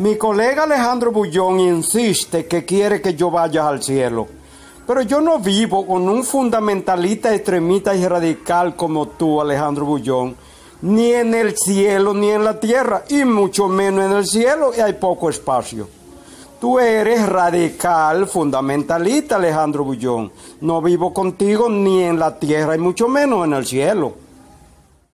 Mi colega Alejandro Bullón insiste que quiere que yo vaya al cielo. Pero yo no vivo con un fundamentalista extremista y radical como tú, Alejandro Bullón, ni en el cielo ni en la tierra, y mucho menos en el cielo, y hay poco espacio. Tú eres radical, fundamentalista, Alejandro Bullón. No vivo contigo ni en la tierra y mucho menos en el cielo.